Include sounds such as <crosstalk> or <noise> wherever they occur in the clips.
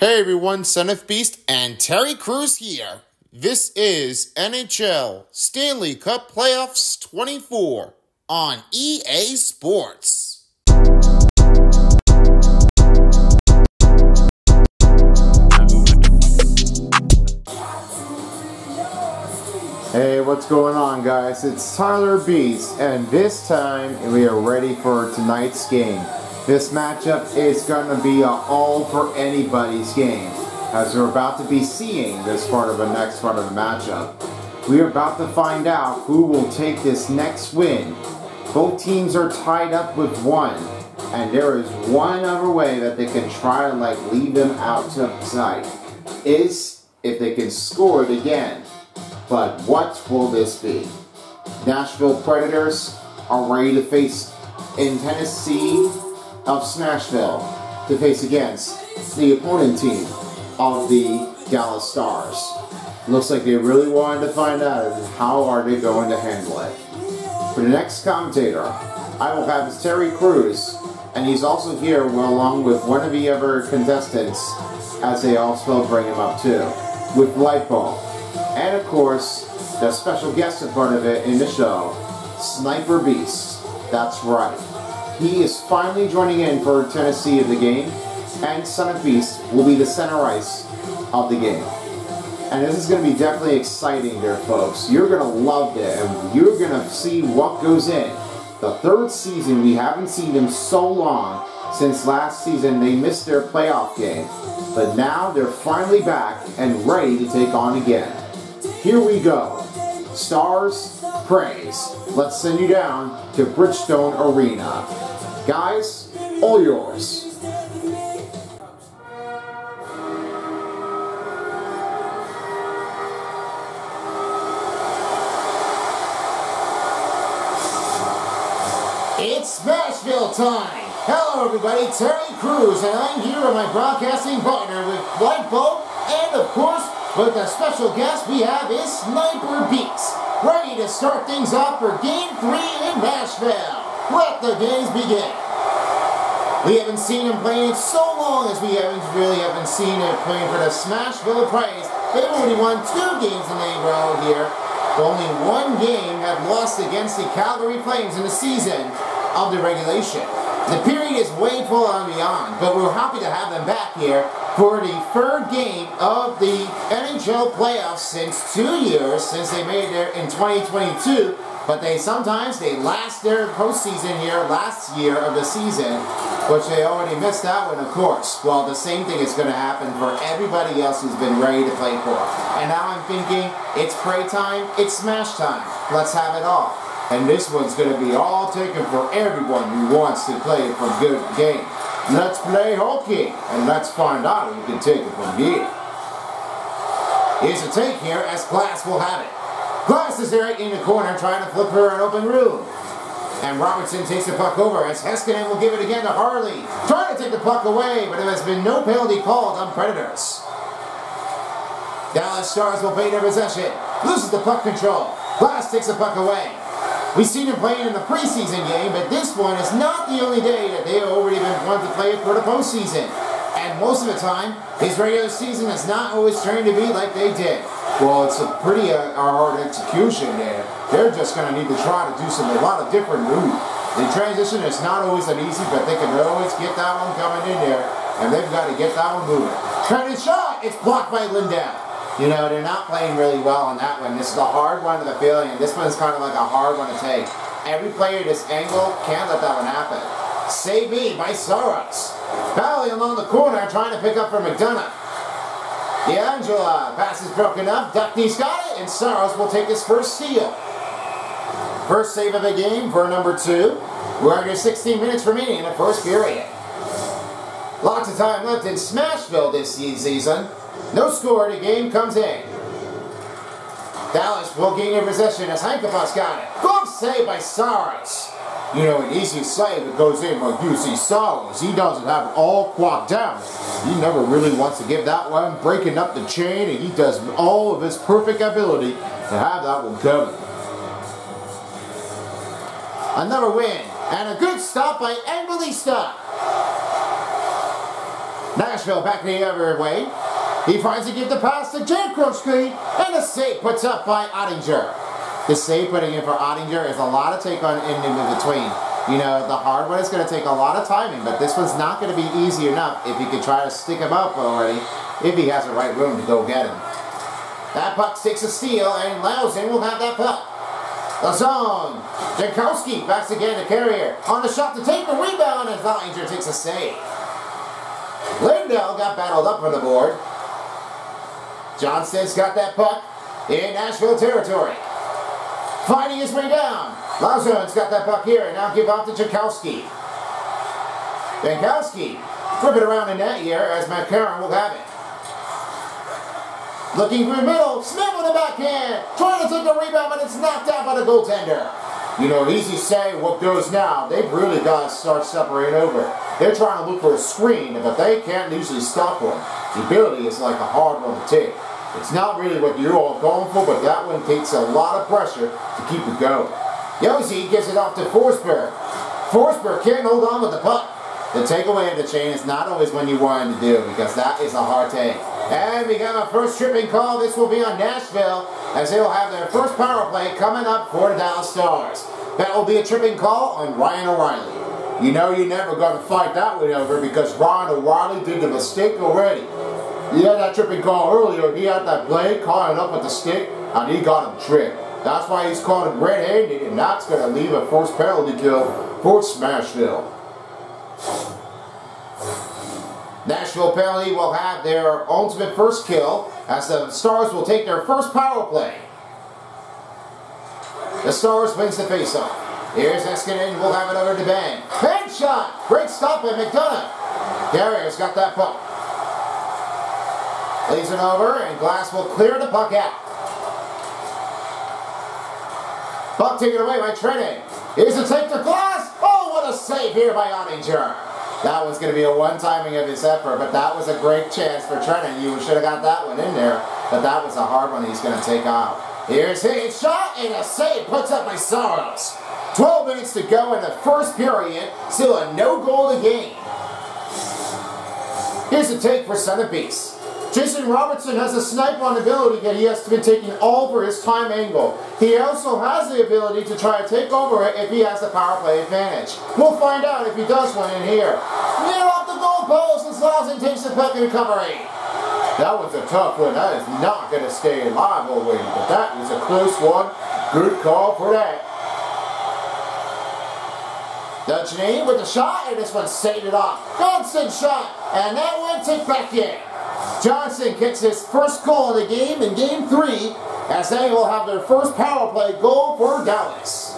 Hey everyone, Son of Beast and Terry Crews here. This is NHL Stanley Cup Playoffs 24 on EA Sports. Hey, what's going on, guys? It's Tyler Beast, and this time we are ready for tonight's game. This matchup is going to be an all for anybody's game, as we're about to be seeing this part of the next part of the matchup. We are about to find out who will take this next win. Both teams are tied up with one, and there is one other way that they can try to like leave them out to sight. Is if they can score it again. But what will this be? Nashville Predators are ready to face in Tennessee of Smashville to face against the opponent team of the Dallas Stars. Looks like they really wanted to find out how are they going to handle it. For the next commentator, I will have is Terry Crews, and he's also here along with one of the other contestants as they also bring him up too, with Lightbulb. And of course, the special guest in part of it in the show, Sniper Beast. That's right. He is finally joining in for Tennessee of the game, and Son of Beast will be the center ice of the game. And this is going to be definitely exciting there, folks. You're going to love it, and you're going to see what goes in. The third season, we haven't seen them so long since last season they missed their playoff game. But now they're finally back and ready to take on again. Here we go. Stars, praise. Let's send you down to Bridgestone Arena. Guys, all yours. It's Smashville time! Hello everybody, Terry Crews, and I'm here with my broadcasting partner with Lightbulb, and of course, with the special guest we have is Sniper Beast, ready to start things off for Game 3 in Nashville. Let the games begin. We haven't seen him playing so long as we haven't really haven't seen him playing for the Smashville Praise. They've only won two games in row here. Only one game had lost against the Calgary Flames in the season of the regulation. The period is way full on beyond, but we're happy to have them back here for the third game of the NHL playoffs since two years, since they made it in 2022. But they sometimes they last their postseason here last year of the season, which they already missed that one, of course. Well, the same thing is going to happen for everybody else who's been ready to play for. And now I'm thinking, it's pray time, it's smash time. Let's have it all. And this one's going to be all taken for everyone who wants to play for good game. Let's play hockey, and let's find out who can take it from here. Here's a take here as Glass will have it. Glass is there in the corner trying to flip her an open room. And Robertson takes the puck over as Heiskanen will give it again to Harley. Trying to take the puck away, but there has been no penalty called on Predators. Dallas Stars will play their possession. Loses the puck control. Glass takes the puck away. We've seen him playing in the preseason game, but this one is not the only day that they have already been wanting to play for the postseason. And most of the time, his regular season is not always trying to be like they did. Well, it's a pretty uh, hard execution there. They're just going to need to try to do some a lot of different moves. The transition is not always that easy, but they can always get that one coming in there, and they've got to get that one moving. Trying to shot, it's blocked by Lindell. You know, they're not playing really well on that one. This is a hard one to the feeling, and this one's kind of like a hard one to take. Every player at this angle can't let that one happen. Save me by Saros. Valley along the corner trying to pick up for McDonagh. D'Angela pass is broken up. Duckney's got it, and Saros will take his first steal. First save of the game for number two. We're under 16 minutes remaining in the first period. Lots of time left in Smashville this season. No score, the game comes in. Dallas will gain their possession as Hakanpää got it. Glove save by Saros. You know, an easy that goes in like you see Saros. He doesn't have it all quacked down. He never really wants to give that one, breaking up the chain, and he does all of his perfect ability to have that one coming. Another win, and a good stop by Evangelista. Nashville back the other way. He finds to give the pass to Jankowski, and the save puts up by Oettinger. The save putting in for Oettinger is a lot of take on in, between. You know, the hard one is going to take a lot of timing, but this one's not going to be easy enough if you can try to stick him up already, if he has the right room to go get him. That puck takes a steal, and Lauzon will have that puck. The zone. Jankowski backs again to Carrier. On the shot to take the rebound, and Oettinger takes a save. Lindell got battled up from the board. Johnston's got that puck in Nashville territory. Finding his way down. Lauzon's got that puck here, and now give off to Jankowski. Jankowski flip it around in that here as McCarron will have it. Looking through the middle, Smith with the backhand, trying to take the rebound, but it's knocked out by the goaltender. You know, easy say what goes now. They've really got to start separating over. They're trying to look for a screen, but they can't usually stop one. The ability is like a hard one to take. It's not really what you're all going for, but that one takes a lot of pressure to keep it going. Josi gives it off to Forsberg. Forsberg can't hold on with the puck. The takeaway of the chain is not always when you want to do, because that is a hard take. And we got a first tripping call. This will be on Nashville, as they will have their first power play coming up for the Dallas Stars. That will be a tripping call on Ryan O'Reilly. You know you're never going to fight that one over because Ryan O'Reilly did the mistake already. He had that tripping call earlier. He had that blade caught up with the stick, and he got him tripped. That's why he's called him red-handed, and that's going to leave a forced penalty kill for Smashville. Nashville penalty will have their ultimate first kill as the Stars will take their first power play. The Stars wins the faceoff. Here's Heiskanen, we'll have it over to shot! Great stop by McDonagh. Carrier's got that puck. Leaves it over, and Glass will clear the puck out. Puck taken away by Trenin. Here's a take to Glass. Oh, what a save here by Oettinger. That was going to be a one-timing of his effort, but that was a great chance for Trenin. You should have got that one in there, but that was a hard one he's going to take out. Here's his shot, and a save puts up by Saros. 12 minutes to go in the first period. Still a no-goal to game. Here's a take for Son of Beast. Jason Robertson has a snipe on ability that he has to be taking all for his time angle. He also has the ability to try to take over it if he has the power play advantage. We'll find out if he does one in here. Near off the goal post as Lauzon takes the puck in recovery. That was a tough one. That is not going to stay alive way, but that was a close one. Good call for that. Dutchney with the shot, and this one saved it off. Johnston shot, and that one took back in. Johnston kicks his first goal of the game in game three as they will have their first power play goal for Dallas.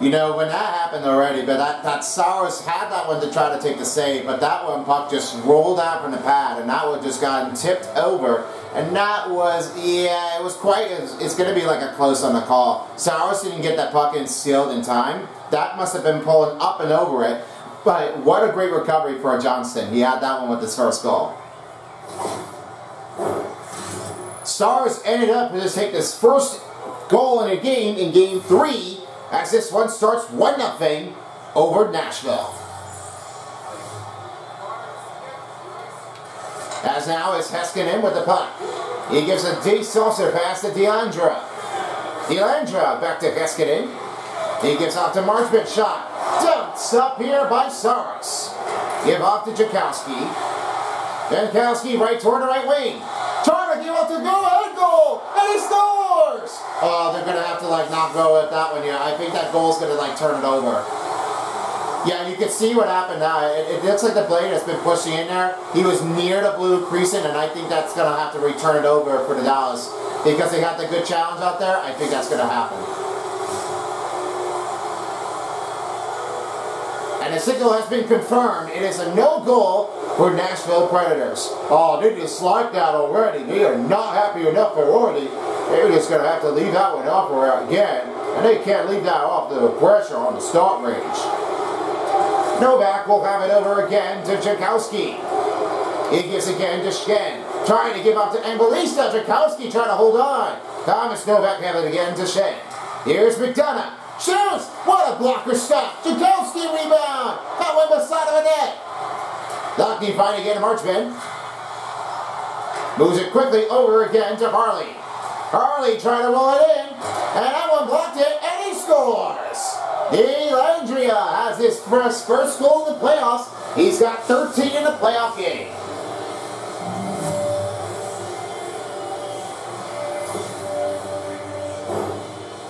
You know, when that happened already, but that, that Saros had that one to try to take the save, but that one puck just rolled out from the pad, and that one just got tipped over. And that was, yeah, it was quite, it's, it's going to be like a close on the call. Saros didn't get that puck in sealed in time. That must have been pulling up and over it. But what a great recovery for Johnston. He had that one with his first goal. Stars ended up to take this first goal in a game in game three as this one starts 1-0 over Nashville. As now is Heiskanen with the puck. He gives a deep saucer pass to Deandra. Deandra back to Heiskanen. He gives off to Marchment shot. Dumped up here by Saros. Give off to Jankowski. Jankowski right toward the right wing. Trying to give up to go ahead goal. And he scores! Oh, they're going to have to like not go at that one here. I think that goal's going to like turn it over. Yeah, you can see what happened now. It, it, looks like the blade has been pushing in there. He was near the blue creasing, and I think that's going to have to return it over for the Dallas. Because they got the good challenge out there, I think that's going to happen. And the signal has been confirmed. It is a no goal for Nashville Predators. Oh, they just like that already. They are not happy enough for already. They're just going to have to leave that one off again. And they can't leave that off the pressure on the start range. Novak will have it over again to Jankowski. He gives again to Schenn. Trying to give up to Evangelista. Jankowski trying to hold on. Thomas Novak have it again to Schenn. Here's McDonagh. Shoots! What a blocker stop! Jankowski rebound! That went beside of the net! Lockney fight again to Marchman. Moves it quickly over again to Harley. Harley trying to roll it in, and that one blocked it, and he scores! Dellandrea has his first, first goal in the playoffs. He's got 13 in the playoff game.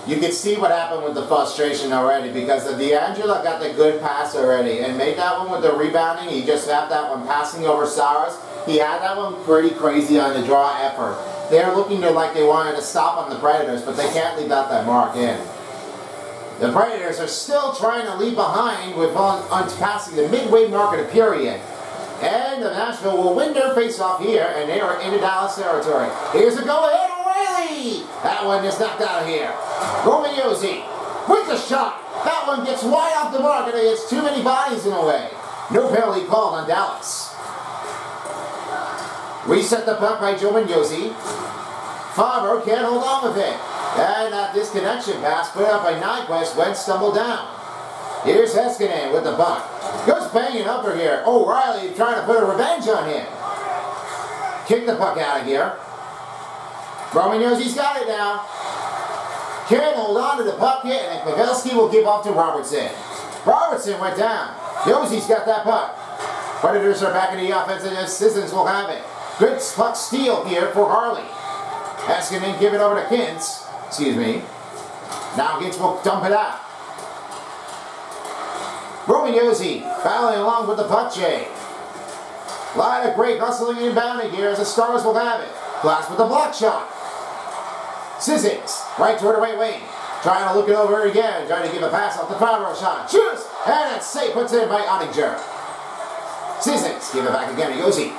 You can see what happened with the frustration already because the DeAngelo got the good pass already and made that one with the rebounding. He just had that one passing over Saros. He had that one pretty crazy on the draw effort. They're looking to like they wanted to stop on the Predators, but they can't leave out that mark in. The Predators are still trying to leave behind with on, on passing the midway mark of the period. And the Nashville will win their face-off here, and they are into Dallas territory. Here's a go-ahead, O'Reilly! That one is knocked out of here. Roman Josi with the shot. That one gets wide off the mark, and it hits too many bodies in a way. No penalty called on Dallas. Reset the puck by Joe Josi. Fabbro can't hold on with it. And that disconnection pass put up by Nyquist went stumbled down. Here's Heiskanen with the puck. Goes banging up her here. O'Reilly trying to put a revenge on him. Kick the puck out of here. Roman knows he's got it now. Can't hold on to the puck yet, and Pavelski will give off to Robertson. Robertson went down. Josi's got that puck. Predators are back in the offensive. Sissons will have it. Good puck steal here for Harley. Heiskanen give it over to Hintz. Excuse me. Now Hintz will dump it out. Roman Josi battling along with the puck Jay. A lot of great hustling and bounding here as the Stars will have it. Glass with the block shot. Sissons, right toward the right wing. Trying to look it over again, trying to give a pass off the Fabbro shot. Shoots! And it's safe, puts it in by Oettinger. Sissons, give it back again to Josi.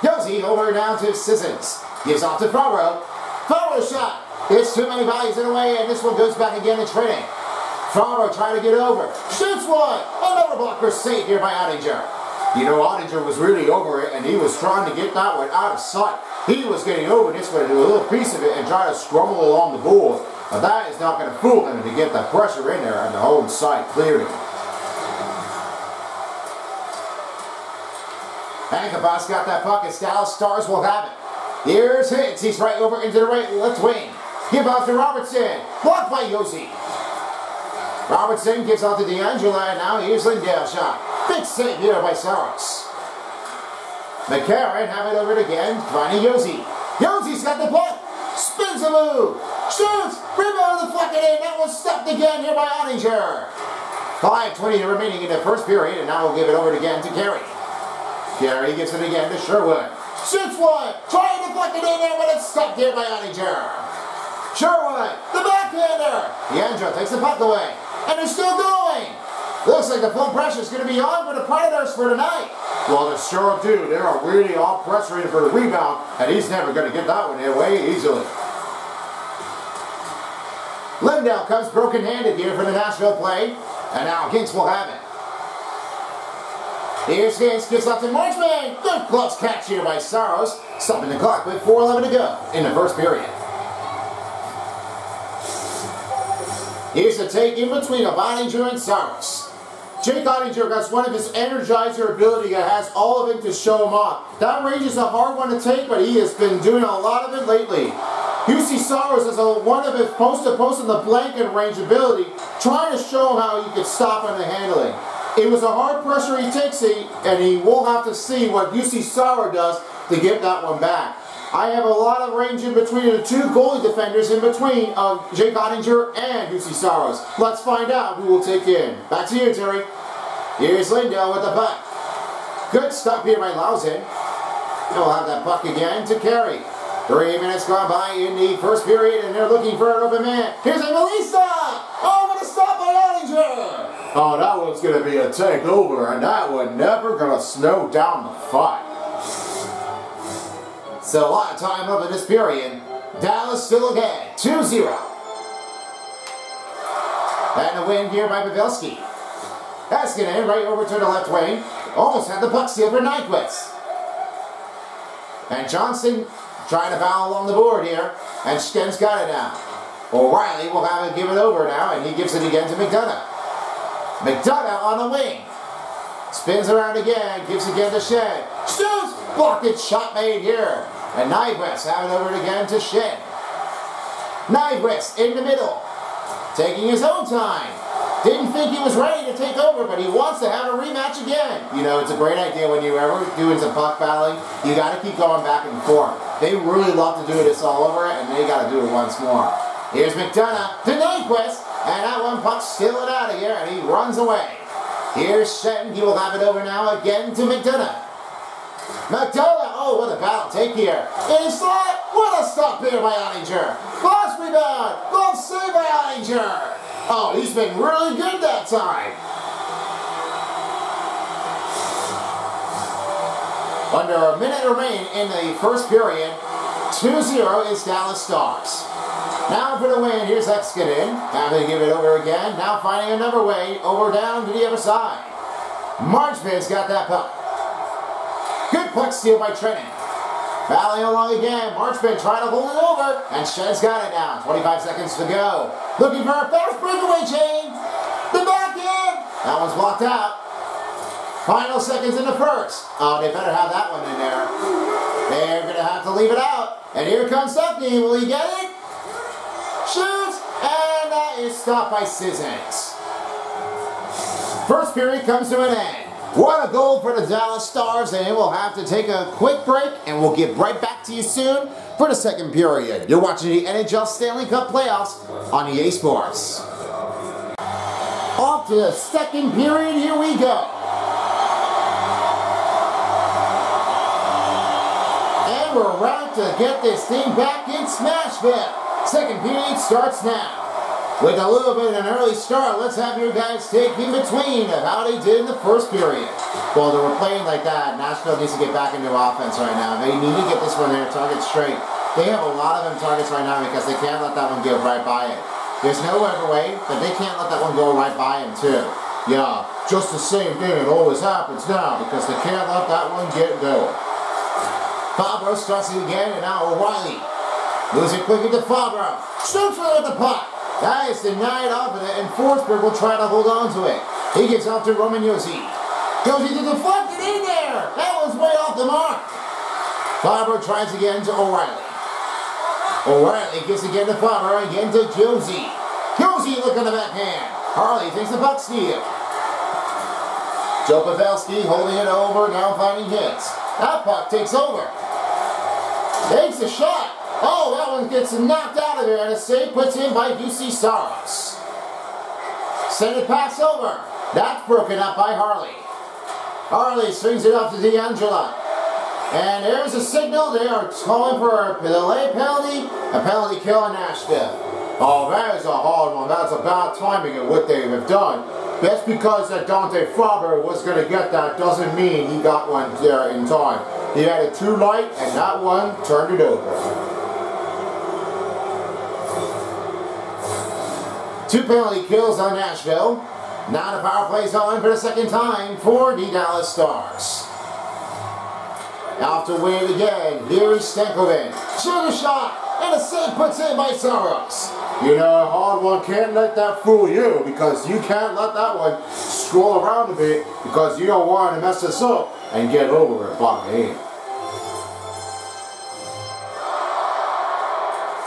Josi over down to Sissons. Gives off to Fabbro. Fabbro shot. It's too many bodies in the way, and this one goes back again to training. Fabbro trying to get over. Shoots one. Another blocker saved here by Oettinger. You know, Oettinger was really over it, and he was trying to get that one out of sight. He was getting over this one, do a little piece of it, and try to scrumble along the board. But that is not going to fool him to get the pressure in there and the whole site clearing. Ankabas got that puck, and Dallas Stars will have it. Here's Hicks. He's right over into the right left wing. Give out to Robertson. Blocked by Josi. Robertson gives out to DeAngelo, and now here's Lindell shot. Big save here by Saros. McCarron have it over it again, finding Josi. Josi's got the puck. Spins a move. Shoots. Rebound deflected in. That was stopped again here by Oettinger. 5.20 remaining in the first period, and now we'll give it over again to Carey. Carey gives it again to Sherwood. Shoots one. Trying to it in there, but it's stopped here by Oettinger. Sherwood, the backhander. DeAngelo takes the puck away, and they're still going. Looks like the full pressure is going to be on for the Predators for tonight. Well, they sure do. They are really all pressuring for the rebound, and he's never going to get that one away easily. Lindell comes broken-handed here for the Nashville play, and now Ginks will have it. Here's Ginks, gets up to Marchman. Good close catch here by Saros, stopping the clock with 4.11 to go in the first period. Here's the take in between of Oettinger and Saros. Jake Oettinger has one of his energizer ability that has all of it to show him off. That range is a hard one to take, but he has been doing a lot of it lately. Juuse Saros is a, one of his post-to-post in the blanket range ability, trying to show him how he could stop on the handling. It was a hard pressure he takes, and he will have to see what Juuse Saros does to get that one back. I have a lot of range in between the two goalie defenders in between of Jake Oettinger and Juuse Saros. Let's find out who will take in. Back to you, Terry. Here's Lindell with the puck. Good stop here by Lauzon. He'll have that puck again to carry. Three minutes gone by in the first period, and they're looking for an open man. Here's a Melissa! Oh, what a stop by Oettinger! Oh, that one's going to be a takeover, and that one never going to slow down the fight. So a lot of time up in this period. Dallas still ahead, 2-0. And the win here by Pavelski. Heiskanen right over to the left wing. Almost had the puck steal for Nyquist. And Johnston trying to foul along the board here. And Sten's got it now. O'Reilly will have it given over now, and he gives it again to McDonagh. McDonagh on the wing. Spins around again, gives it again to Schenn. Shoots! Blocked shot made here. And Nyquist have it over again to Schenn. Nyquist in the middle. Taking his own time. Didn't think he was ready to take over, but he wants to have a rematch again. You know, it's a great idea when you're ever doing some puck battling. You got to keep going back and forth. They really love to do this all over, and they got to do it once more. Here's McDonagh to Nyquist, and that one puck stealing out of here, and he runs away. Here's Schenn. He will have it over now again to McDonagh. McDonagh, oh, what a battle take here. Slot, what a stop here by Oettinger. Cross rebound, glove save by Oettinger. Oh, he's been really good that time. Under a minute remain in the first period, 2-0 is Dallas Stars. Now for the win, here's Heiskanen. Having to give it over again. Now finding another way over down to the other side. Marchment's got that puck. Good puck steal by Trenton. Battling along again. Marchman trying to hold it over. And Schenn's got it now. 25 seconds to go. Looking for a fast breakaway chain. The back end. That one's blocked out. Final seconds in the first. Oh, they better have that one in there. They're going to have to leave it out. And here comes Duffy. Will he get it? Shoots. And that is stopped by Sissons. First period comes to an end. What a goal for the Dallas Stars, and we'll have to take a quick break, and we'll get right back to you soon for the second period. You're watching the NHL Stanley Cup Playoffs on EA Sports. Off to the second period, here we go. And we're ready to get this thing back in Smashville. Second period starts now. With a little bit of an early start, let's have your guys take in between of how they did in the first period. Well, they were playing like that. Nashville needs to get back into offense right now. They need to get this one there, target straight. They have a lot of them targets right now because they can't let that one go right by it. There's no other way, but they can't let that one go right by him too. Yeah, just the same thing. It always happens now because they can't let that one get going. Fabbro starts it again, and now O'Reilly. Moves it quickly to Fabbro. Shoots with the puck. That is denied off of it, and Forsberg will try to hold on to it. He gets off to Roman Josi. Josi to deflect it in there. That was way off the mark. Fabbro tries again to O'Reilly. O'Reilly gets again to Fabbro, again to Josi. Josi look on the backhand. Harley takes the puck steal. Joe Pavelski holding it over, now finding hits. That puck takes over. Takes a shot. Oh, that one gets knocked out of there, and a save puts in by Juuse Saros. Send it pass over. That's broken up by Harley. Harley swings it up to DeAngelo. And there's a signal. They are calling for a delay penalty, a penalty kill in Nashville. Oh, that is a hard one. That's a bad timing of what they have done. That's because that Dante Fabbro was going to get that doesn't mean he got one there in time. He had it too light, and that one turned it over. Two penalty kills on Nashville. Now the power plays on for the second time for the Dallas Stars. To win again. Here is Stankoven. Sugar shot. And a puts in by. You know, hard one can't let that fool you because you can't let that one scroll around a bit because you don't want to mess this up and get over it by hand.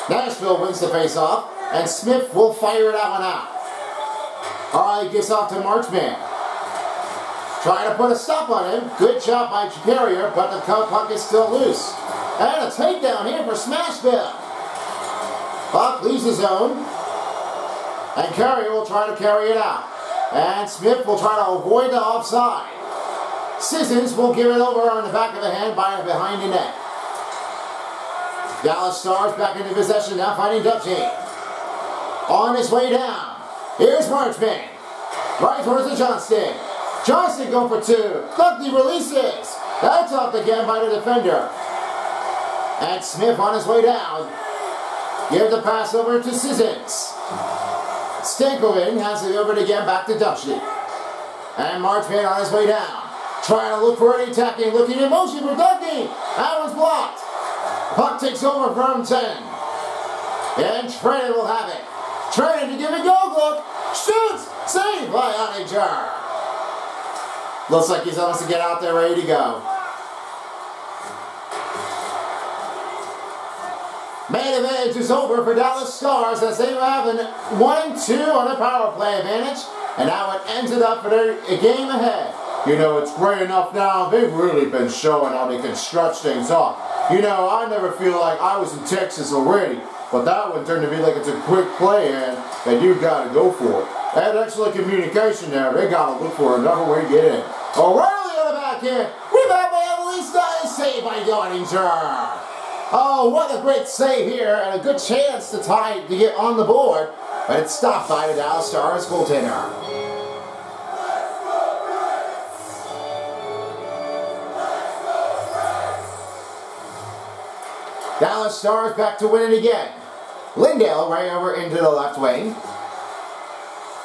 Nashville wins the face-off. And Smith will fire that one out. All right, gets off to Marchman. Trying to put a stop on him. Good job by Carrier, but the puck is still loose. And a takedown here for Smashville. Puck leaves the zone. And Carrier will try to carry it out. And Smith will try to avoid the offside. Sissons will give it over on the back of the hand by behind the net. Dallas Stars back into possession now finding Dubchain on his way down. Here's Marchman. Right towards the Johnston. Johnston going for two. Lucky releases. That's up again by the defender. And Smith on his way down. Give the pass over to Sissons. Stankoven has it over again back to Dusty. And Marchman on his way down. Trying to look for an attacking, looking in motion for Dundee. That one's blocked. Puck takes over from 10. And Trenin will have it. Trenin to give a goal look. Shoots! Saved by Oettinger. Looks like he's almost to get out there ready to go. Main advantage is over for Dallas Stars as they have an 1-2 on a power play advantage. And now it ends it up for their game ahead. You know, it's great enough now. They've really been showing how they can stretch things off. You know, I never feel like I was in Texas already. But that one turned to be like it's a quick play and that you got to go for it. That excellent communication there. They got to look for another way to get in. O'Reilly on the back end. Rebound by Evangelista. Saved by Oettinger. Oh, what a great save here and a good chance to tie to get on the board. But it's stopped by the Dallas Stars goaltender. Dallas Stars back to win it again. Lindell right over into the left wing.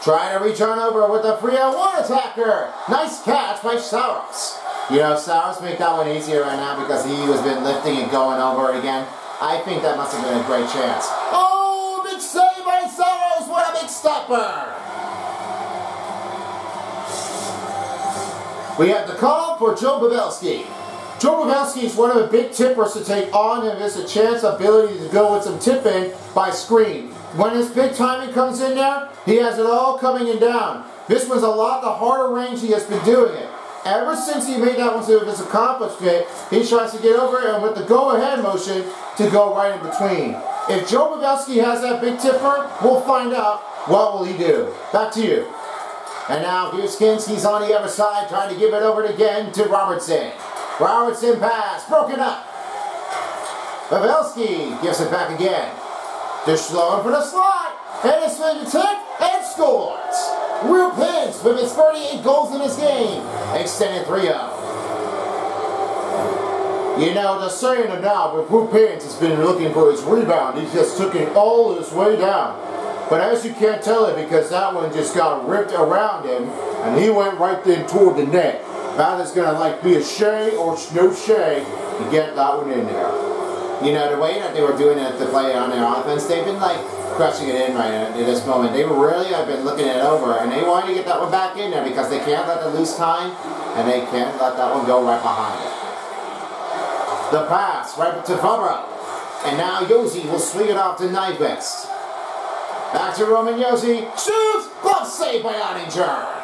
Trying to return over with the free out one attacker. Nice catch by Saros. You know, Saros make that one easier right now because he has been lifting and going over it again. I think that must have been a great chance. Oh, big save by Saros. What a big stopper. We have the call for Joe Pavelski. Joe Pavelski is one of the big tippers to take on and has a chance ability to go with some tipping by screen. When his big timing comes in there, he has it all coming in down. This was a lot the harder range he has been doing it. Ever since he made that one to his accomplishment, he tries to get over it and with the go-ahead motion to go right in between. If Joe Pavelski has that big tipper, we'll find out what will he do. Back to you. And now here's Kinski's on the other side trying to give it over again to Robertson. Robertson pass, broken up. Pavelski gives it back again. Just slowing for the slot. And it's going to tick and scores. Real Pence with his 38 goals in this game. Extended 3-0. You know, the saying of now, but has been looking for his rebound. He just took it all his way down. But as you can't tell it because that one just got ripped around him and he went right then toward the net. That is going to like be a Shea or no Shea to get that one in there. You know, the way that they were doing it to play on their offense, they've been like crushing it in right at this moment. They really have been looking it over, and they wanted to get that one back in there because they can't let the loose time, and they can't let that one go right behind it. The pass right to Fabbro, and now Josi will swing it off to Nyquist. Back to Roman Josi, shoots, glove save by Oettinger.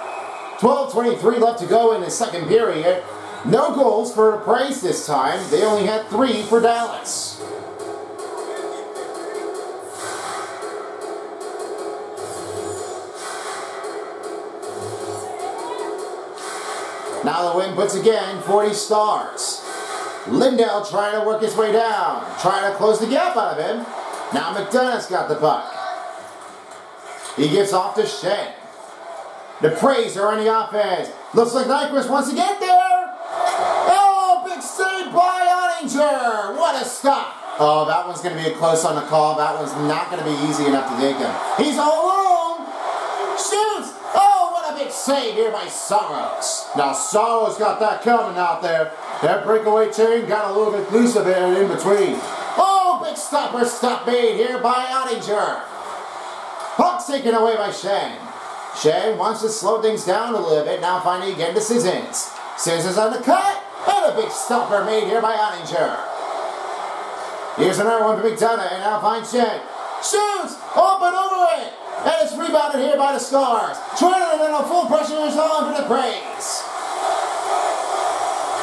12.23 left to go in the second period. No goals for Price this time. They only had three for Dallas. Now the win puts again 40 stars. Lindell trying to work his way down, trying to close the gap out of him. Now McDonagh's got the puck. He gives off to Schenn. The praise are on the offense. Looks like Nyquist wants to get there. Oh, big save by Oettinger. What a stop. Oh, that one's going to be a close on the call. That one's not going to be easy enough to take him. He's all alone. Oh, save here by Saros. Now, Saros got that coming out there. That breakaway chain got a little bit loose of in between. Oh, big stopper stop made here by Oettinger. Puck's taken away by Shane. Shane wants to slow things down a little bit, now finally getting to Scissors. Sissons on the cut, and a big stopper made here by Oettinger. Here's another one for McDonagh, and now finds Shane. It! And oh, here by the Stars. Trenin in a full pressure is on for the praise.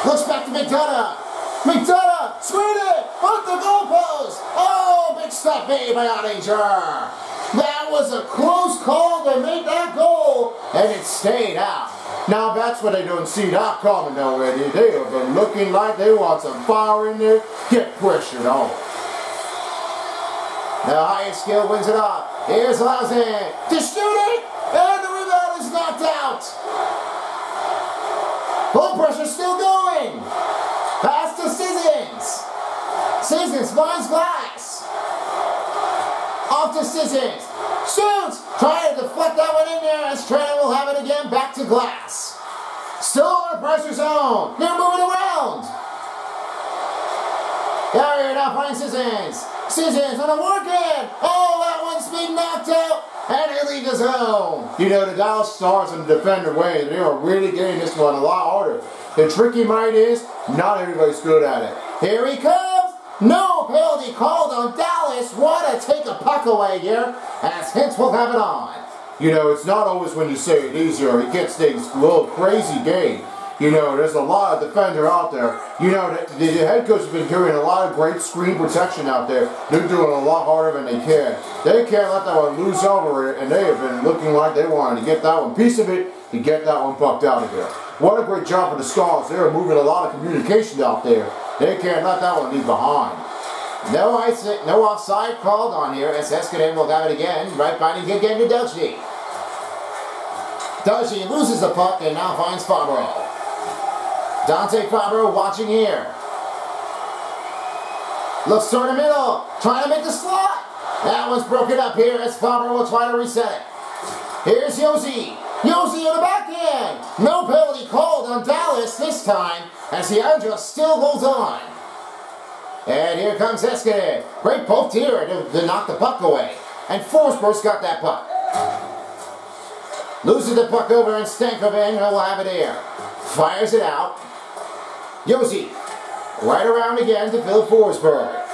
Looks back to McDonagh. McDonagh, screwed it, off the goalpost. Oh, big stop made by Oettinger. That was a close call to make that goal, and it stayed out. Now that's what they don't see that coming already. They have been looking like they want some fire in there. Get pressured on. The highest skill wins it off. Here's Lauzon to shoot it, and the rebound is knocked out. Full pressure still going. Pass to Sissons. Sissons finds glass. Off to Sissons. Shoots! Trying to deflect that one in there as Trenin will have it again back to glass. Still on the pressure zone. They're moving around. Carrier now finds Sissons. Sissons on a work in. Oh! Dallas being knocked out, and they leave us home. You know, the Dallas Stars and the defender way, they are really getting this one a lot harder. The tricky might is, not everybody's good at it. Here he comes. No penalty called on Dallas. What a take a puck away here, as Hintz will have it on. You know, it's not always when you say it easier. It gets things a little crazy game. You know, there's a lot of defender out there. You know, the, the head coach has been doing a lot of great screen protection out there. They're doing a lot harder than they can. They can't let that one lose over it, and they have been looking like they wanted to get that one piece of it to get that one pucked out of there. What a great job for the Stars. They're moving a lot of communication out there. They can't let that one leave behind. No ice, no offside called on here as Escudero will have it again, right finding again to Delchi. Delchi loses the puck and now finds Fabbro. Dante Fabbro watching here. Looks toward the middle, trying to make the slot. That one's broken up here as Fabbro will try to reset it. Here's Josi. Josi on the backhand. No penalty called on Dallas this time as the Andros still holds on. And here comes Eskenet. Great poke here to, to knock the puck away. And Forsberg's got that puck. Loses the puck over and Stankoven will have it here. Fires it out. Josi. Right around again to Phil Forsberg.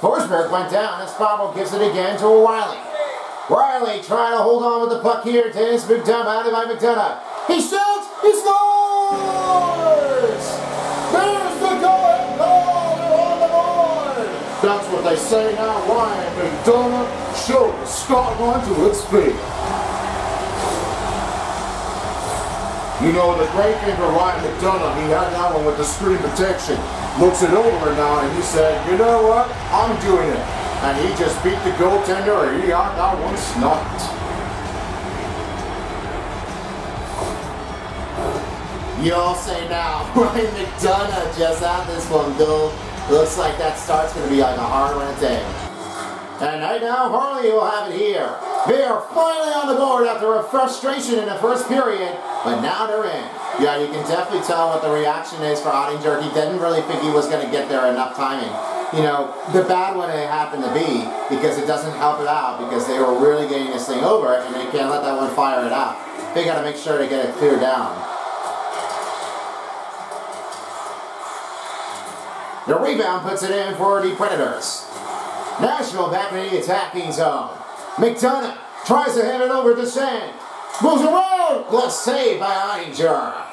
Forsberg went down as Fabbro gives it again to O'Reilly. Riley trying to hold on with the puck here his McDonagh, out by McDonagh. He shoots, he scores! There's the goal, they're on the board! That's what they say now, Ryan McDonagh showed Scotland to its feet. You know, the great for Ryan McDonagh, he had that one with the screen protection. Looks it over now and he said, you know what, I'm doing it. And he just beat the goaltender and he got that one snuffed. You all say now, <laughs> Ryan McDonagh just had this one go. Looks like that start's going to be like a hard one day. And right now, Harley will have it here. They are finally on the board after a frustration in the first period, but now they're in. Yeah, you can definitely tell what the reaction is for Oettinger. He didn't really think he was going to get there enough timing. You know, the bad one it happened to be because it doesn't help it out because they were really getting this thing over and they can't let that one fire it out. They got to make sure to get it cleared down. The rebound puts it in for the Predators. Nashville back in the attacking zone. McDonagh tries to hand it over to Sand. Moves around. Good save by Oettinger.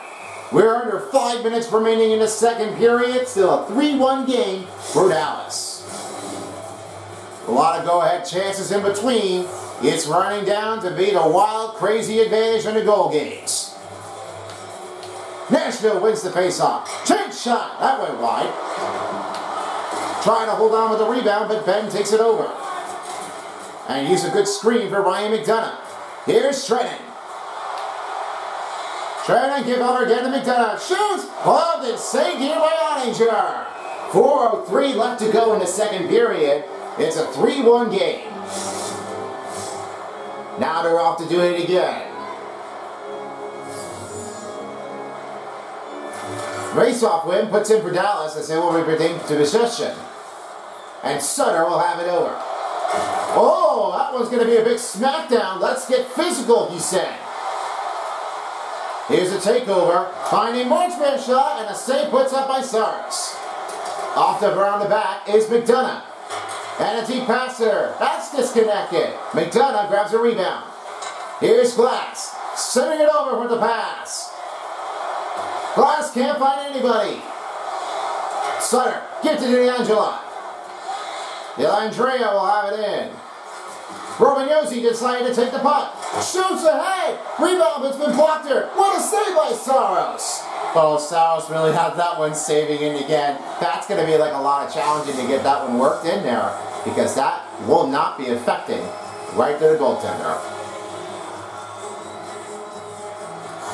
We're under five minutes remaining in the second period. Still a 3-1 game for Dallas. A lot of go-ahead chances in between. It's running down to be the wild, crazy advantage in the goal games. Nashville wins the face-off. Chance shot. That went wide. Trying to hold on with the rebound, but Ben takes it over. And use a good screen for Ryan McDonagh. Here's Trenin. Trenin give over again to McDonagh. Shoots! Gloved and saved here by Oettinger. 4.03 left to go in the second period. It's a 3-1 game. Now they're off to do it again. Race-off win puts in for Dallas as they will be redeemed to possession. And Sutter will have it over. Oh, that one's going to be a big smackdown. Let's get physical, he said. Here's a takeover. Finding Marchman shot and a save puts up by Saros. Off the around the back is McDonagh. And a deep passer. That's disconnected. McDonagh grabs a rebound. Here's Glass. Sending it over with the pass. Glass can't find anybody. Sutter gets it to D'Angelo. Dellandrea will have it in. Roman Josi decided to take the punt. Shoots ahead. Rebound, it's been blocked here. What a save by Saros. Oh, Saros really had that one saving in again. That's going to be like a lot of challenging to get that one worked in there because that will not be affecting right to the goaltender.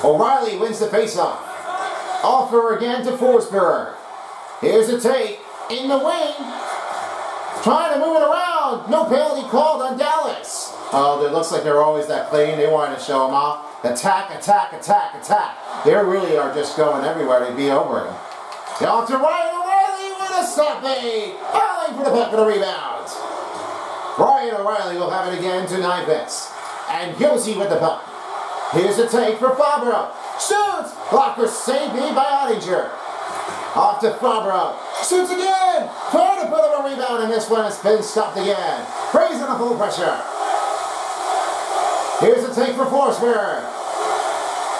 O'Reilly wins the faceoff. Offer again to Forsberg. Here's a take in the wing. Trying to move it around. No penalty called on Dallas. Oh, it looks like they're always that clean. They wanted to show them off. Attack, attack, attack, attack. They really are just going everywhere to be over him. Down to Ryan O'Reilly with a stop Alley for the puck for the rebound. Ryan O'Reilly will have it again to Nives. And Josi with the puck. Here's a take for Fabbro. Shoots! Blocker saved by Oettinger. Off to Fabbro. Shoots again! Trying to put up a rebound, and this one has been stopped again. Raising the full pressure. Here's a take for Forsberg.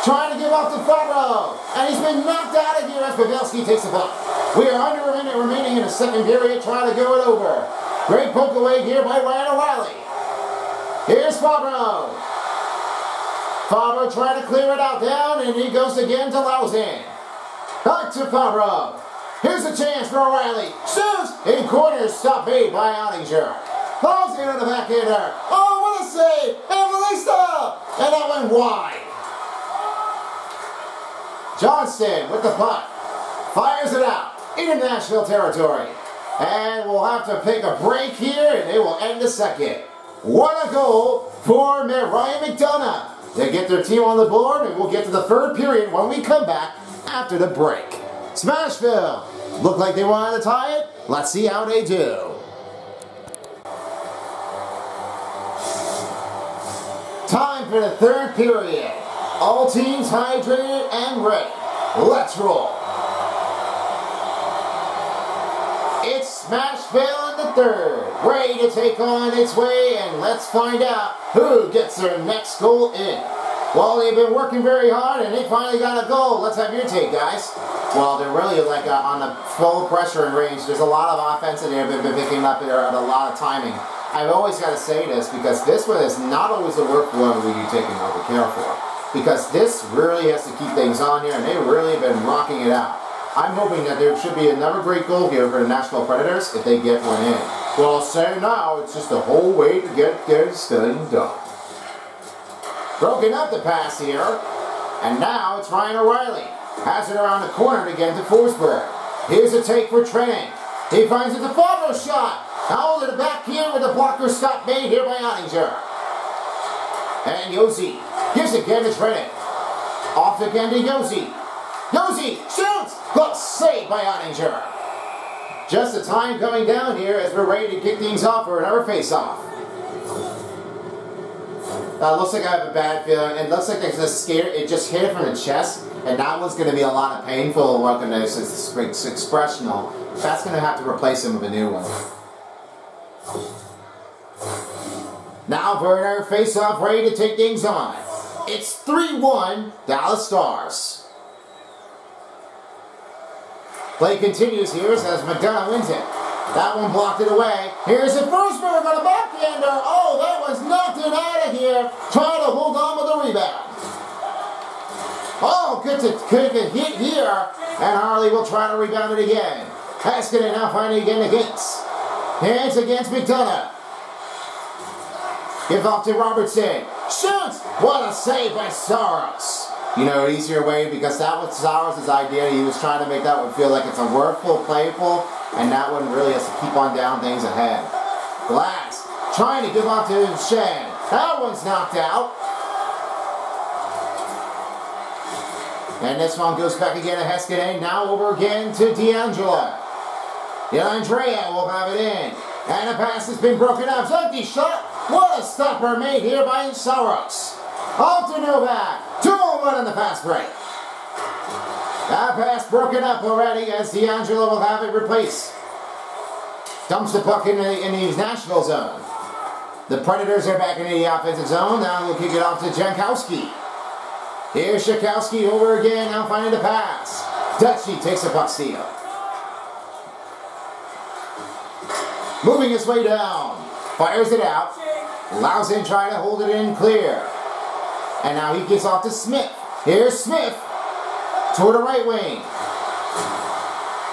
Trying to give off to Fabbro. And he's been knocked out of here as Pavelski takes the puck. We are under a minute remaining in the second period, trying to go it over. Great poke away here by Ryan O'Reilly. Here's Fabbro. Fabbro trying to clear it out down, and he goes again to Lauzon. Back to Fabbro. Here's a chance for O'Reilly. Shoots! In corner, stop made by Oettinger. Lauzon on the backhander. Oh, what a save! And Melissa! And that went wide. Johnston with the puck. Fires it out. International territory. And we'll have to pick a break here, and they will end the second. What a goal for Ryan McDonagh to get their team on the board, and we'll get to the third period when we come back after the break. Smashville look like they wanted to tie it. Let's see how they do. Time for the third period. All teams hydrated and ready. Let's roll. It's Smashville in the third, ready to take on its way, and let's find out who gets their next goal in. Well, they've been working very hard, and they finally got a goal. Let's have your take, guys. Well, they're really like uh, on the full pressure and range. There's a lot of offense there that they've been picking up there and a lot of timing. I've always got to say this because this one is not always the workflow that you're taking over care for. Because this really has to keep things on here, and they've really been rocking it out. I'm hoping that there should be another great goal here for the Nashville Predators if they get one in. Well, say now, it's just a whole way to get this thing done. Broken up the pass here, and now it's Ryan O'Reilly. Has it around the corner to get to Forsberg. Here's a take for Trenin. He finds it the follow shot. Now to the back here with the blocker stop made here by Oettinger. And Josi gives it again to Trenin. Off again to Josi. Josi shoots! Good save by Oettinger. Just the time coming down here as we're ready to kick things off for another face-off. Uh, looks like I have a bad feeling. It looks like there's a scare. It just hit it from the chest, and that one's going to be a lot of painful. It's, it's expressional. That's going to have to replace him with a new one. Now Werner face-off, ready to take things on. It's 3-1 Dallas Stars. Play continues here as McDonagh wins it. That one blocked it away. Here's the first move on a backhander. Oh, that was knocked it out of here. Trying to hold on with the rebound. Oh, good to good hit here. And Harley will try to rebound it again. Heiskanen now finding again against. Hands against McDonagh. Give off to Robertson. Shoots! What a save by Saros you know, an easier way because that was Saros' idea. He was trying to make that one feel like it's a workful, playful, and that one really has to keep on down things ahead. Glass trying to give off to Shen. That one's knocked out. And this one goes back again to Heiskanen. Now over again to DeAngelo. DeAndrea will have it in. And the pass has been broken up. Empty shot. What a stopper made here by Saros. Off to Novak. 2 1 in the fast break. That pass broken up already as D'Angelo will have it replaced. Dumps the puck in the, in the zone. The Predators are back in the offensive zone. Now we'll kick it off to Jankowski. Here's Jankowski over again, now finding the pass. Dutchy takes a puck steal. Moving his way down. Fires it out. Him trying to hold it in clear. And now he gets off to Smith. Here's Smith toward the right wing.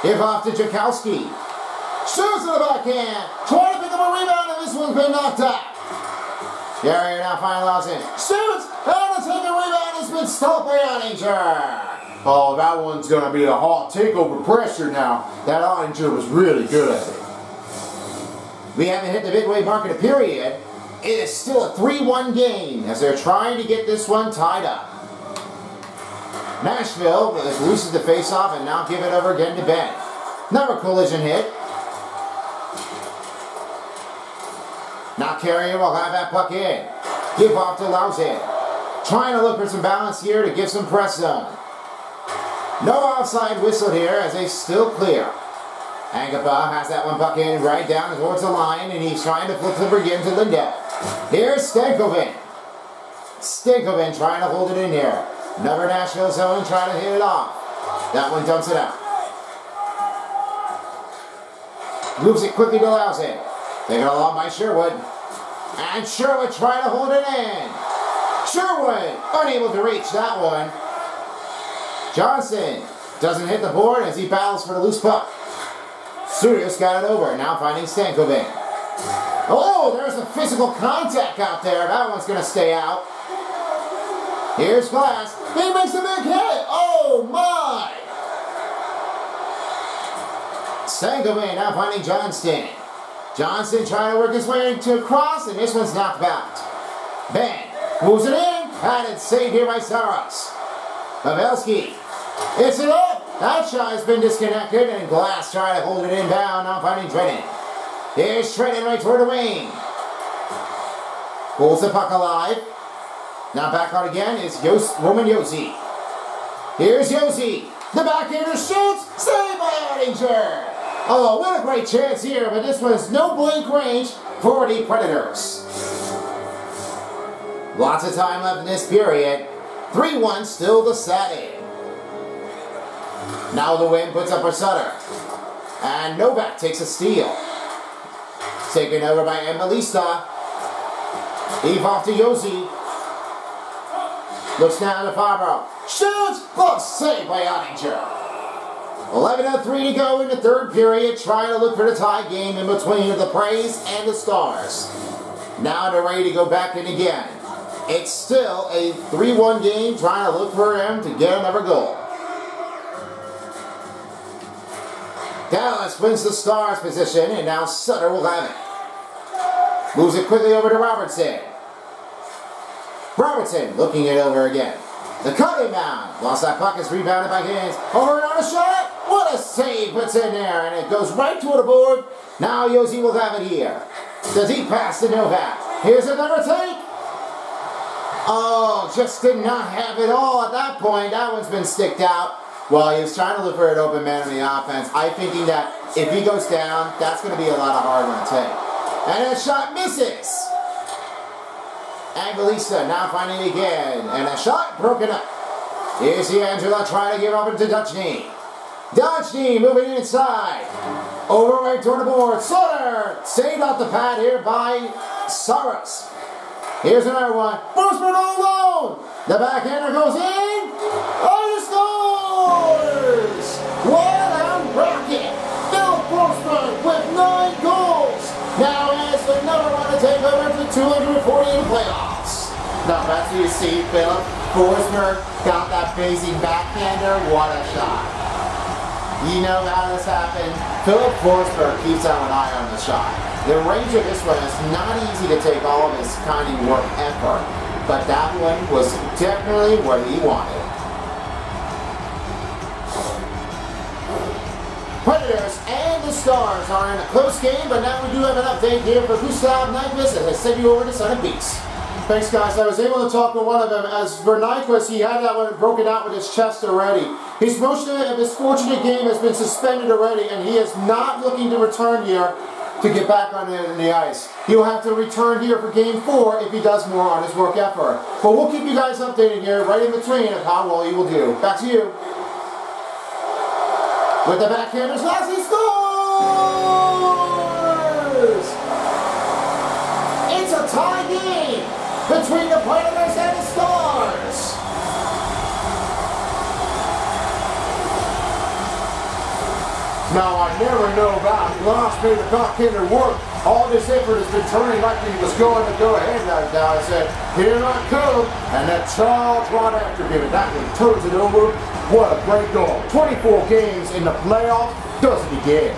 Give off to Jankowski. Shoots in the backhand. Trying to pick up a rebound, and this one's been knocked out. Gary now finally allows in. Shoots! And the second been stopped by Oh, that one's going to be a hot takeover pressure now. That Oettinger was really good at it. We haven't hit the midway mark in a period. It is still a 3-1 game as they're trying to get this one tied up. Nashville loses the face-off and now give it over again to Benn. Another collision hit. Now Carrier will have that puck in. Give off to Lauzon. Trying to look for some balance here to give some press zone. No offside whistle here as they still clear. Hakanpää has that one in right down towards the line and he's trying to flip the again to Lindell. Here's Stankoven. Stankoven trying to hold it in here. Another Nashville zone trying to hit it off. That one dumps it out. Moves it quickly to Lauzon. Taken along by Sherwood. And Sherwood trying to hold it in. Sherwood unable to reach that one. Johnston doesn't hit the board as he battles for the loose puck. Surius got it over, now finding Stankoven. Oh, there's a physical contact out there. That one's going to stay out. Here's Glass. He makes a big hit. Oh, my. Stankoven now finding Johnston. Johnson trying to work his way into a cross, and this one's knocked out. Benn moves it in, and it's saved here by Saros. Pavelski. It's it up. That shot has been disconnected, and Glass trying to hold it in inbound, now finding Trenin. Here's Trenin right toward the wing. Pulls the puck alive. Now back out again is Yos Roman Josi. Here's Josi. The backhander shoots. Saved by Oettinger. Oh, what a great chance here, but this was no blink range for the Predators. Lots of time left in this period. 3-1 still decided. Now the win puts up a Sutter. And Novak takes a steal. Taken over by Emelista. Eve off to Josi. Looks now to Fabbro. Shoots! Blocked saved by Oettinger. 11.03 to go in the third period, trying to look for the tie game in between the Praise and the Stars. Now they're ready to go back in again. It's still a 3-1 game, trying to look for him to get another goal. Dallas wins the Stars position, and now Sutter will have it. Moves it quickly over to Robertson. Robertson looking it over again. The cutting down. Lost that puck is rebounded by Haynes. Over and on a shot. What a save puts in there, and it goes right to the board. Now Josi will have it here. The deep pass to Novak. Here's another take. Oh, just did not have it all at that point. That one's been sticked out. Well, he was trying to look for an open man on the offense. I'm thinking that if he goes down, that's going to be a lot of hard one to take. And a shot misses. Angelisa now finding it again. And a shot broken up. Here's the Angela trying to give over to Dutchney. Dutchney moving inside. Over right toward the board. Sutter saved off the pad here by Saros. Here's another one. Forsberg all alone. The backhander goes in. Oh, he scores! Well on Rocket. Bill Forsberg with nine goals. Now has another one to take over to 240 in the playoffs. Now that's what you see, Filip. Forsberg got that phasing backhander. What a shot. You know how this happened. Filip Forsberg keeps out an eye on the shot. The range of this one is not easy to take all of his kind of work effort, but that one was definitely what he wanted. Predators and the Stars are in a close game, but now we do have an update here for Gustav Nyquist as I send you over to Son of Beast. Thanks, guys. I was able to talk to one of them. As for Nyquist, he had that one broken out with his chest already. His motion of uh, his fortunate game has been suspended already, and he is not looking to return here to get back on the, ice. He'll have to return here for game four if he does more on his work effort. But we'll keep you guys updated here right in between of how well he will do. Back to you. With the backhanders, Lassie scores! It's a tie game between the Predators and the Stars. Now I never know about Glass made the backhander work. All this effort has been turning like he was going to go ahead now. I said, here I come. And that charge right after him. And that one turns it over. What a great goal. 24 games in the playoffs doesn't begin.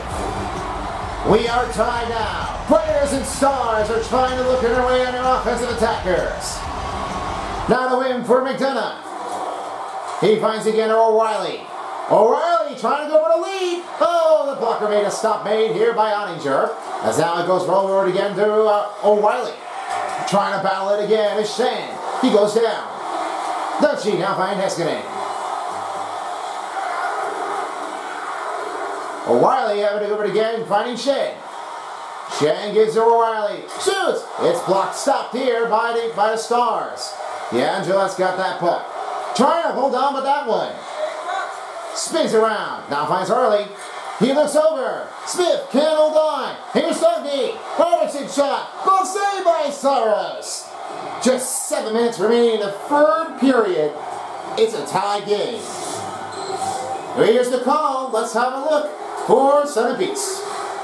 We are tied now. Players and stars are trying to look their way on their offensive attackers. Now the win for McDonagh. He finds again O'Reilly. O'Reilly trying to go for the lead. Oh, the blocker made a stop made here by Oettinger. As now it goes forward again to uh, O'Reilly. Trying to battle it again is Shane. He goes down. Dutchie now find Heiskanen. O'Reilly having to go over it again, finding Shane. Shane gives to O'Reilly. Shoots! It's blocked, stopped here by the, by the Stars. Yeah, Angeles got that puck. Trying to hold on with that one. Spins around. Now finds Harley. He looks over. Smith can't hold on. Here's Dundee. Robertson shot. Goal saved by Saros. Just seven minutes remaining in the third period. It's a tie game. Here's the call. Let's have a look for Centerpiece.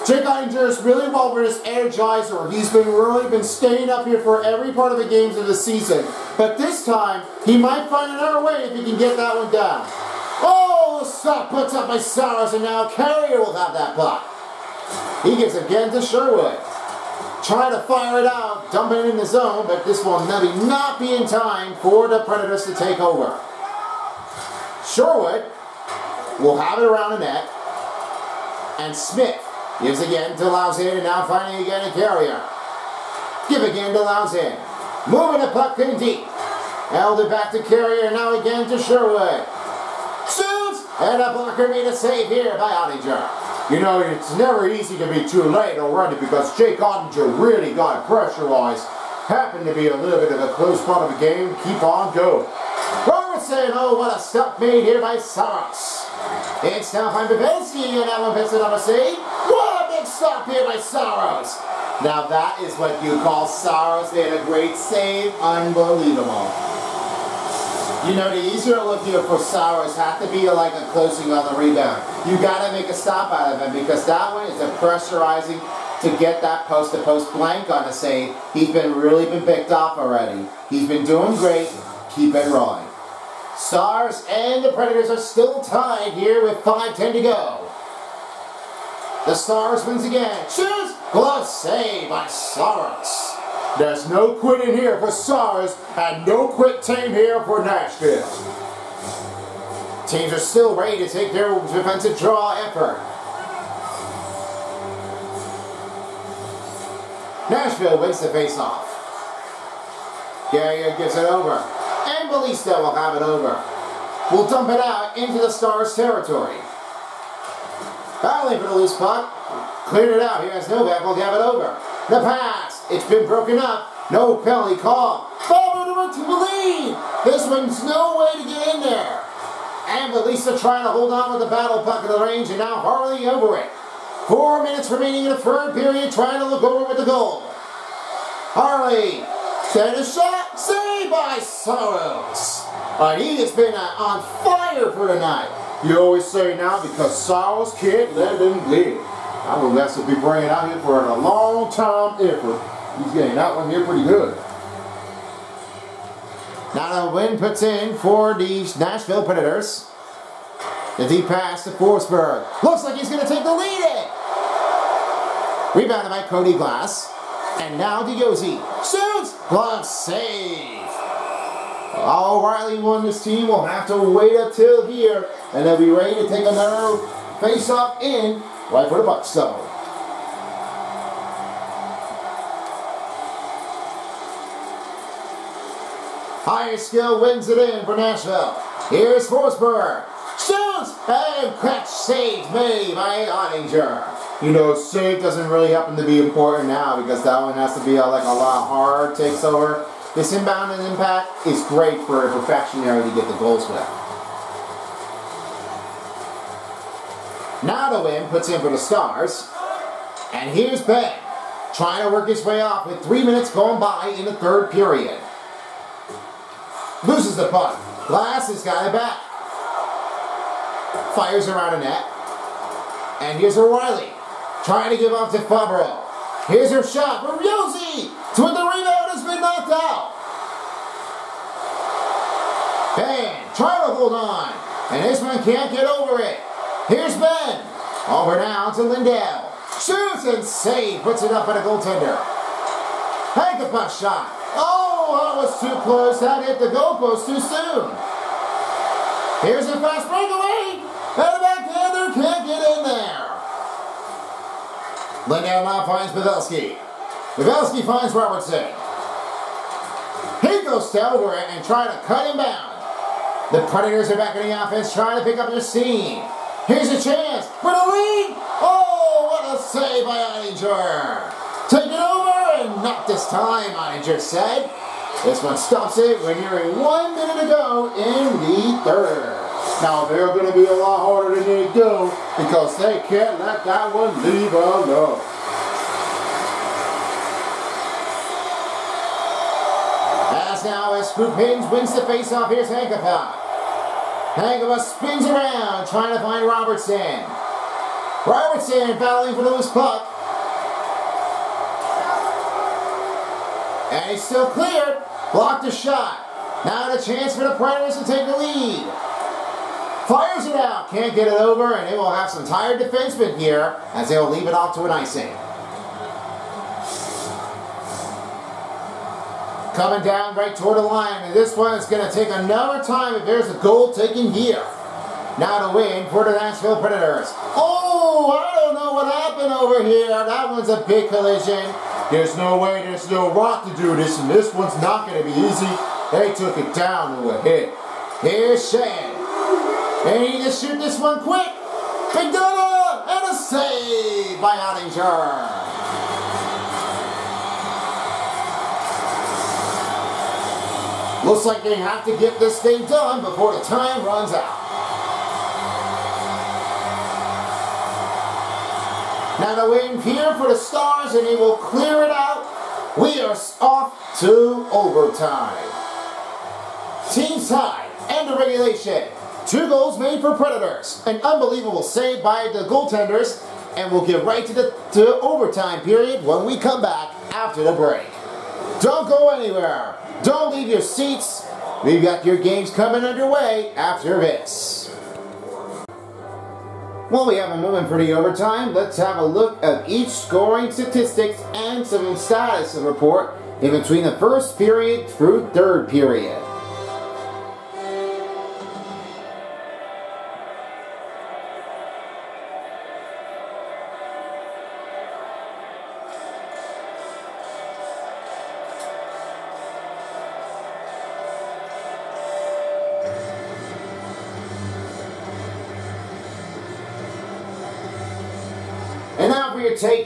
Jake Oettinger is really well his energizer. He's been really been staying up here for every part of the games of the season. But this time, he might find another way if he can get that one down. Oh, stop puts up by Saros, and now Carrier will have that puck. He gives again to Sherwood. Trying to fire it out, dump it in the zone, but this will maybe not be in time for the Predators to take over. Sherwood will have it around the net, and Smith gives again to Lauzon, and now finding again a carrier. Give again to Lauzon. Moving the puck in deep. Held it back to Carrier, now again to Sherwood. And a blocker made a save here by Oettinger. You know, it's never easy to be too late already because Jake Oettinger really got pressurized. Happened to be a little bit of a close part of the game. Keep on going. Robertson, oh, what a stop made here by Saros. It's now by Babinski, and one hits another save. What a big stop here by Saros. Now that is what you call Saros. They had a great save. Unbelievable. You know, the easier look here for Saros have to be like a closing on the rebound. You got to make a stop out of him because that one is a pressurizing to get that post-to-post blank on the save. He's been really been picked off already. He's been doing great. Keep it rolling. Stars and the Predators are still tied here with 5.10 to go. The Stars wins again. Shoots! Glove save by Saros. There's no quitting here for Stars and no quit team here for Nashville. Teams are still ready to take their defensive draw effort. Nashville wins the face-off. Gary gives it over. And Ballista will have it over. We'll dump it out into the Stars territory. Battling for the loose puck. Cleared it out. Here's Novak. Will have it over. The pass. It's been broken up. No penalty call. Bob to the lead. This one's no way to get in there. And Ballista trying to hold on with the battle puck in the range, and now Harley over it. Four minutes remaining in the third period, trying to look over with the goal. Harley, set a shot, saved by Saros. But he has been uh, on fire for tonight. You always say now because Saros can't let him bleed. I will that's to be bringing out here for a long time effort. He's getting that one here pretty good. Now the win puts in for the Nashville Predators. The deep pass to Forsberg. Looks like he's going to take the lead in. Rebounded by Cody Glass. And now DeYosi. Shoots! Glove save. O'Reilly won this team. will have to wait until here. And they'll be ready to take another face-off in right for the Bucks. So. Higher skill wins it in for Nashville. Here's Forsberg. Shoots! And catch saved made by Oettinger. You know, save doesn't really happen to be important now because that one has to be a, like a lot hard takes over. This inbound and impact is great for a perfectionary to get the goals with. Now the win puts in for the Stars. And here's Benn, trying to work his way off with three minutes going by in the third period. Loses the puck. Glass has got it back. Fires around a net. And here's O'Reilly. Trying to give off to Fabbro. Here's her shot from Josi. To the rebound has been knocked out. Benn trying to hold on. And this one can't get over it. Here's Benn. Over now to Lindell. Shoots and save. Puts it up at a goaltender. Hank puck shot. Oh, that was too close. That hit the goalpost too soon. Here's a fast breakaway. And a backhander can't get in there. Lindell now finds Pavelski. Pavelski finds Robertson. He goes to over it and try to cut him down. The Predators are back in the offense, trying to pick up their steam. Here's a chance for the lead. Oh, what a save by Oettinger. Take it over, and not this time, Oettinger said. This one stops it when you're in one minute to go in the third. Now they're going to be a lot harder than they do because they can't let that one leave alone. As now as Spoopins wins the faceoff, here's Hakanpää. Hakanpää spins around trying to find Robertson. Robertson battling for the loose puck. And he's still cleared. Blocked a shot. Now a chance for the Predators to take the lead. Fires it out. Can't get it over, and they will have some tired defensemen here as they'll leave it off to an icing. Coming down right toward the line, and this one is going to take another time if there's a goal taken here. Now to win for the Nashville Predators. Oh, I don't know what happened over here. That one's a big collision. There's no way, there's no rock to do this, and this one's not going to be easy. They took it down to a hit. Here's Shan. They need to shoot this one quick. McDonagh and a save by Oettinger. Looks like they have to get this thing done before the time runs out. Now the win here for the Stars and he will clear it out. We are off to overtime. Team tied, end of regulation. Two goals made for Predators. An unbelievable save by the goaltenders. And we'll get right to the to overtime period when we come back after the break. Don't go anywhere. Don't leave your seats. We've got your games coming underway after this. Well, we have a for the overtime, let's have a look at each scoring statistics and some status report in between the first period through third period.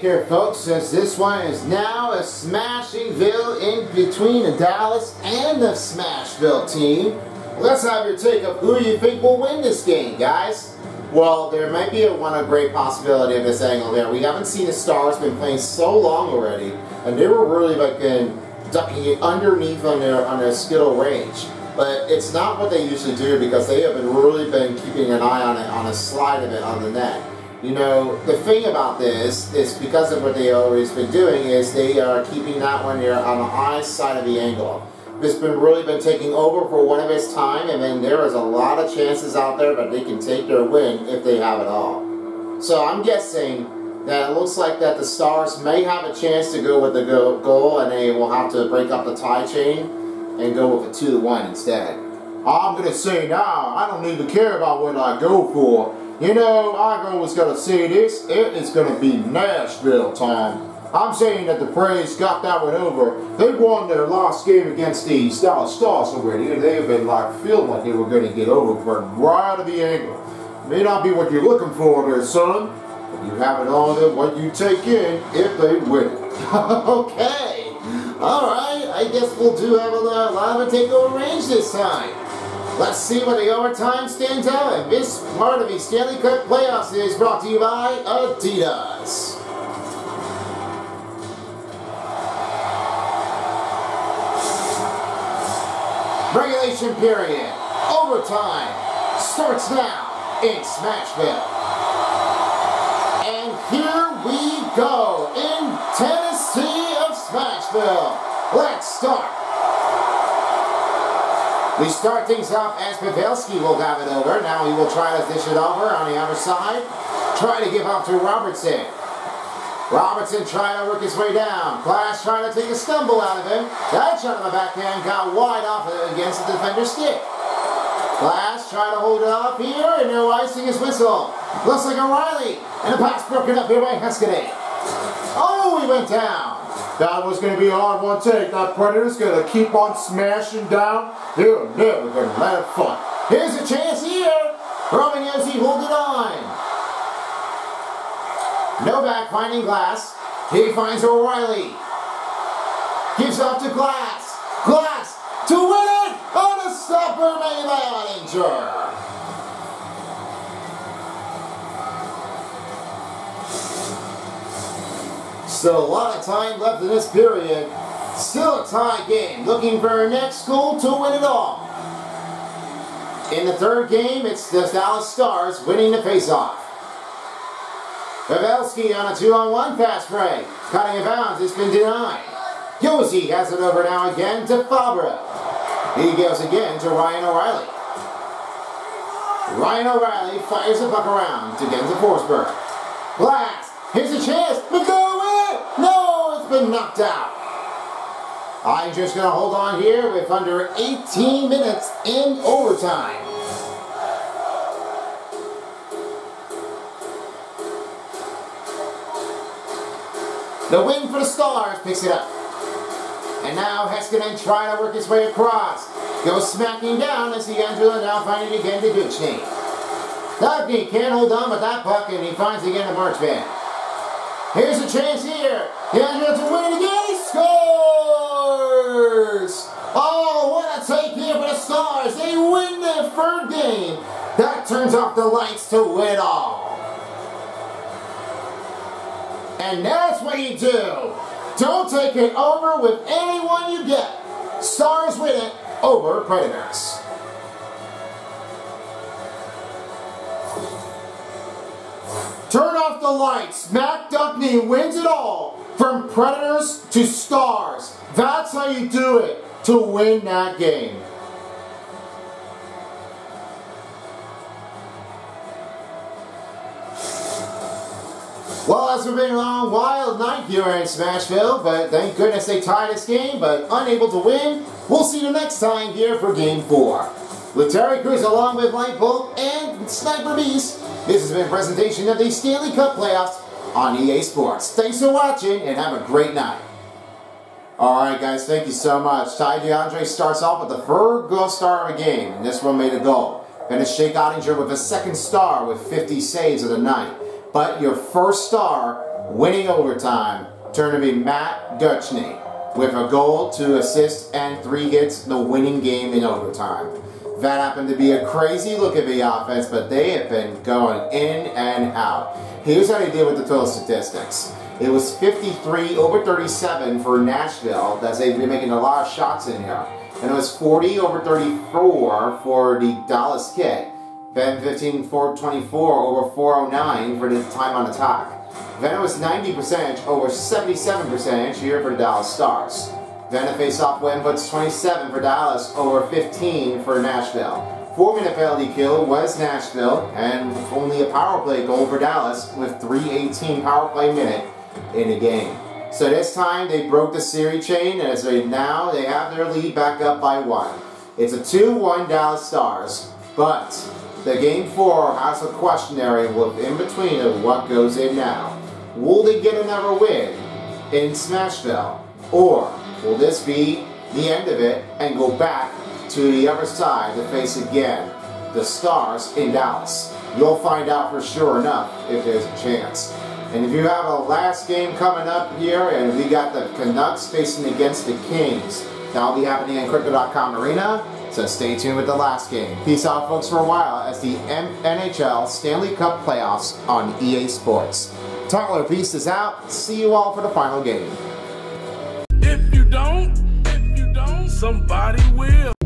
Here, folks, as this one is now a Smashingville in between the Dallas and the Smashville team. Let's have your take of who you think will win this game, guys. Well, there might be a, one a great possibility of this angle there. We haven't seen the Stars been playing so long already, and they were really like in ducking it underneath on their on their skittle range. But it's not what they usually do because they have been really been keeping an eye on it on a slide of it on the net. You know, the thing about this is because of what they always been doing is they are keeping that one there on the high side of the angle. It's been really been taking over for one of its time, and then there is a lot of chances out there that they can take their win if they have it all. So I'm guessing that it looks like that the Stars may have a chance to go with the goal, and they will have to break up the tie chain and go with a 2-1 instead. I'm going to say now, I don't even care about what I go for. You know, I was going to say this, it is going to be Nashville time. I'm saying that the Braves got that one over. They won their last game against the Dallas Stars already, and they have been like feeling like they were going to get over for right of the angle. May not be what you're looking for there, son, but you have it on them what you take in if they win <laughs> okay. All right. I guess we'll do have a lot of a takeover range this time. Let's see what the overtime stands out. And this part of the Stanley Cup playoffs is brought to you by Adidas. Regulation period. Overtime starts now in Smashville. And here we go in Tennessee of Smashville. Let's start. We start things off as Pavelski will have it over. Now he will try to dish it over on the other side. Try to give up to Robertson. Robertson trying to work his way down. Glass trying to take a stumble out of him. That shot on the backhand got wide off against the defender's stick. Glass trying to hold it off here, and no icing his whistle. Looks like O'Reilly, and the pass broken up here by Heiskanen. Oh, he went down. That was going to be a hard one take. That Predator's going to keep on smashing down. They're never going to it fly. Here's a chance here. Roman he hold it on. Novak finding Glass. He finds O'Reilly. Gives off to Glass. Glass to win it on a stopper made. Still a lot of time left in this period. Still a tie game. Looking for our next goal to win it all. In the third game, it's the Dallas Stars winning the faceoff. Pavelski on a two-on-one fast break. Cutting it bounds, it's been denied. Josi has it over now again to Fabbro. He goes again to Ryan O'Reilly. Ryan O'Reilly fires the puck around to get to Forsberg. Blast! here's a chance, McGowan! Been knocked out. I'm just going to hold on here with under 18 minutes in overtime. The win for the Stars picks it up. And now Heiskanen trying to work his way across. Goes smacking down as Angela now finding again to Duchene. Dubney can't hold on with that puck and he finds again the Marchment. Here's a chance here. Angela to win it again. He scores! Oh, what a take here for the Stars. They win their third game. That turns off the lights to win all. And that's what you do. Don't take it over with anyone you get. Stars win it over Predators. Turn off the lights. Matt Duckney wins it all. From Predators to Stars. That's how you do it to win that game. Well, it's been a long, wild night here in Smashville, but thank goodness they tied this game, but unable to win. We'll see you next time here for Game 4. With Terry Crews along with Lightbolt and Sniper Beast, this has been a presentation of the Stanley Cup Playoffs on EA Sports. Thanks for watching and have a great night. Alright guys, thank you so much. Ty DeAndre starts off with the third goal star of a game, and this one made a goal. Finished Jake Oettinger with a second star with 50 saves of the night. But your first star winning overtime turned to be Matt Duchene with a goal, two assists, and three hits, the winning game in overtime. That happened to be a crazy look at the offense, but they have been going in and out. Here's how they did with the total statistics. It was 53 over 37 for Nashville, as they've been making a lot of shots in here. And it was 40 over 34 for the Dallas Kid. Then 15 for 24 over 409 for the time on attack. Then it was 90% over 77% here for the Dallas Stars. Then the face-off win puts 27 for Dallas over 15 for Nashville. Four-minute penalty kill was Nashville, and only a power play goal for Dallas with 318 power play minute in the game. So this time they broke the series chain, and as they now they have their lead back up by one. It's a 2-1 Dallas Stars, but the game four has a questionary in between of what goes in now. Will they get another win in Smashville? Or will this be the end of it and go back to the other side to face again the Stars in Dallas? You'll find out for sure enough if there's a chance. And if you have a last game coming up here, and we got the Canucks facing against the Kings, that'll be happening in Crypto.com Arena. So stay tuned with the last game. Peace out, folks, for a while as the NHL Stanley Cup playoffs on EA Sports. Tyler Beast is out. See you all for the final game. Don't, if you don't, somebody will.